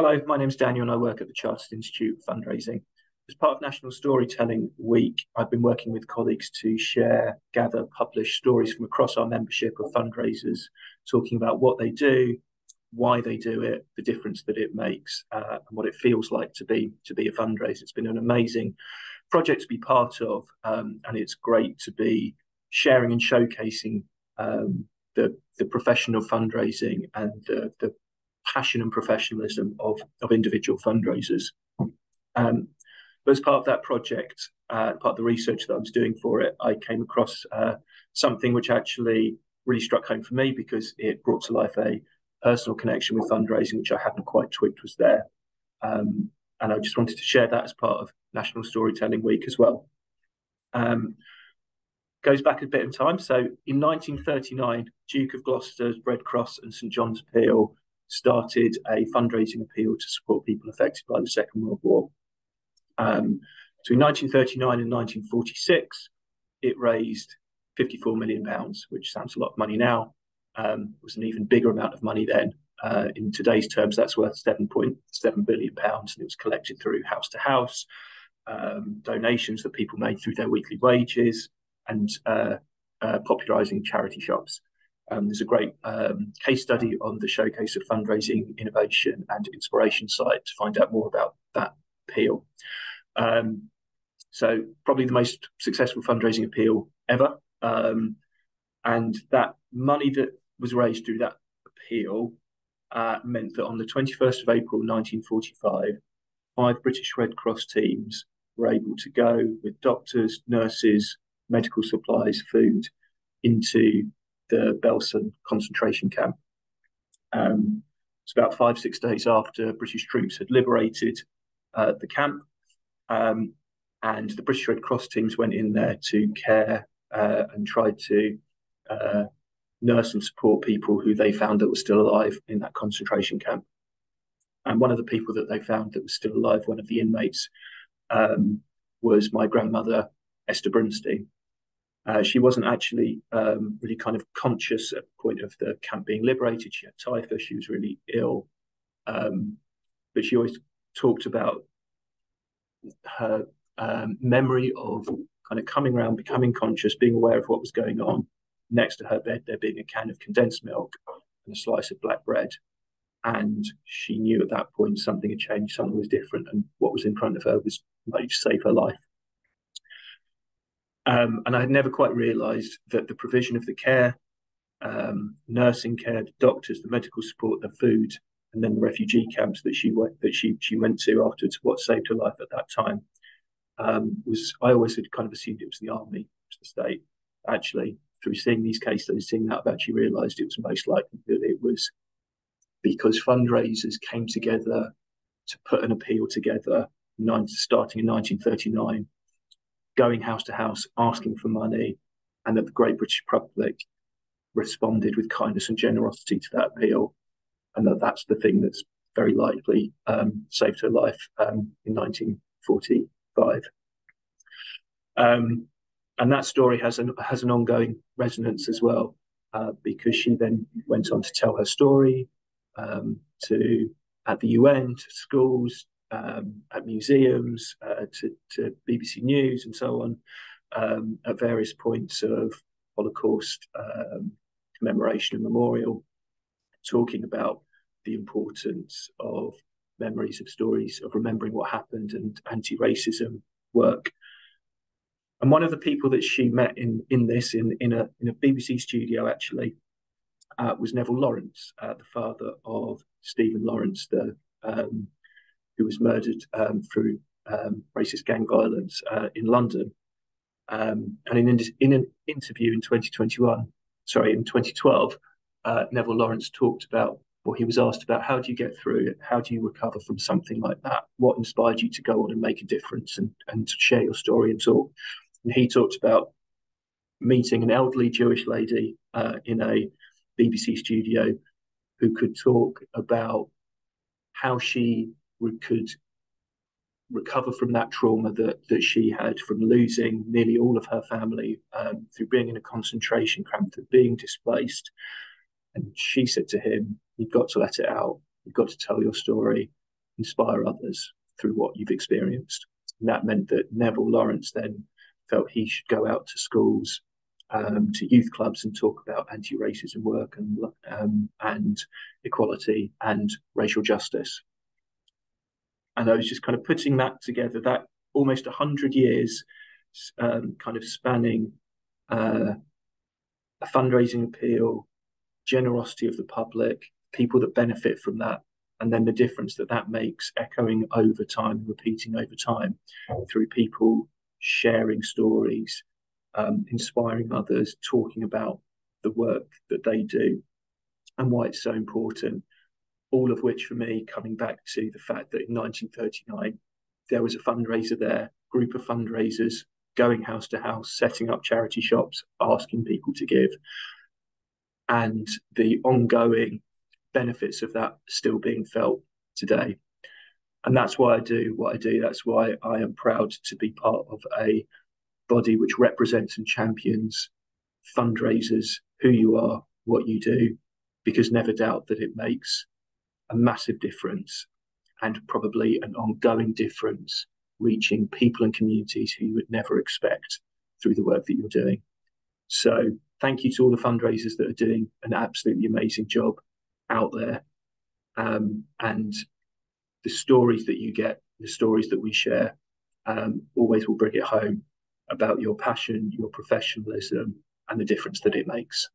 Hello, my name is Daniel and I work at the Chartered Institute Fundraising. As part of National Storytelling Week, I've been working with colleagues to share, gather, publish stories from across our membership of fundraisers, talking about what they do, why they do it, the difference that it makes, uh, and what it feels like to be to be a fundraiser. It's been an amazing project to be part of, um, and it's great to be sharing and showcasing um, the the profession of fundraising and the, the passion and professionalism of, of individual fundraisers. Um, but as part of that project, uh, part of the research that I was doing for it, I came across uh, something which actually really struck home for me because it brought to life a personal connection with fundraising, which I hadn't quite twigged was there. Um, and I just wanted to share that as part of National Storytelling Week as well. Um, goes back a bit in time. So in 1939, Duke of Gloucester's Red Cross and St John's Appeal started a fundraising appeal to support people affected by the Second World War. Um, between 1939 and 1946, it raised 54 million pounds, which sounds a lot of money now. Um, was an even bigger amount of money then. Uh, in today's terms, that's worth 7.7 billion pounds, and it was collected through house to house um, donations that people made through their weekly wages and uh, uh, popularising charity shops. Um, there's a great um, case study on the Showcase of Fundraising, Innovation and Inspiration site to find out more about that appeal. Um, so, probably the most successful fundraising appeal ever. Um, and that money that was raised through that appeal uh, meant that on the 21st of April 1945, five British Red Cross teams were able to go with doctors, nurses, medical supplies, food into the Belsen concentration camp. Um, it's about five, six days after British troops had liberated uh, the camp. Um, and the British Red Cross teams went in there to care uh, and tried to uh, nurse and support people who they found that were still alive in that concentration camp. And one of the people that they found that was still alive, one of the inmates, um, was my grandmother, Esther Brunstein. Uh, she wasn't actually um, really kind of conscious at the point of the camp being liberated. She had typhus. She was really ill. Um, but she always talked about her um, memory of kind of coming around, becoming conscious, being aware of what was going on. Next to her bed, there being a can of condensed milk and a slice of black bread. And she knew at that point something had changed, something was different, and what was in front of her was to save her life. Um, and I had never quite realised that the provision of the care, um, nursing care, the doctors, the medical support, the food, and then the refugee camps that she went that she she went to afterwards, what saved her life at that time, um, was I always had kind of assumed it was the army, it was the state. Actually, through seeing these case studies, seeing that, I've actually realised it was most likely that it was because fundraisers came together to put an appeal together, starting in 1939 going house to house, asking for money, and that the Great British public responded with kindness and generosity to that appeal, and that that's the thing that's very likely um, saved her life um, in 1945. Um, and that story has an has an ongoing resonance as well, uh, because she then went on to tell her story um, to at the UN, to schools, um, at museums, uh, to, to, BBC News, and so on, um, at various points of Holocaust um, commemoration and memorial, talking about the importance of memories of stories of remembering what happened and anti-racism work. And one of the people that she met in in this in in a in a BBC studio actually uh, was Neville Lawrence, uh, the father of Stephen Lawrence, the um, who was murdered um, through um, racist gang violence uh, in London. Um, and in, in an interview in 2021, sorry, in 2012, uh, Neville Lawrence talked about, or he was asked about, how do you get through it? How do you recover from something like that? What inspired you to go on and make a difference and, and share your story and talk? And he talked about meeting an elderly Jewish lady uh, in a BBC studio who could talk about how she could recover from that trauma that that she had from losing nearly all of her family um, through being in a concentration camp, through being displaced. And she said to him, "You've got to let it out. You've got to tell your story." inspire others through what you've experienced. And that meant that Neville Lawrence then felt he should go out to schools, um, to youth clubs, and talk about anti-racism work and um, and equality and racial justice. And I was just kind of putting that together. That almost hundred years, um, kind of spanning uh, a fundraising appeal, generosity of the public, people that benefit from that, and then the difference that that makes echoing over time, repeating over time through people sharing stories, um, inspiring others, talking about the work that they do and why it's so important. All of which, for me, coming back to the fact that in 1939, there was a fundraiser there, group of fundraisers going house to house, setting up charity shops, asking people to give. And the ongoing benefits of that still being felt today. And that's why I do what I do. That's why I am proud to be part of a body which represents and champions fundraisers, who you are, what you do, because never doubt that it makes a massive difference and probably an ongoing difference reaching people and communities who you would never expect through the work that you're doing. So thank you to all the fundraisers that are doing an absolutely amazing job out there. Um, and the stories that you get, the stories that we share, um, always will bring it home about your passion, your professionalism, and the difference that it makes.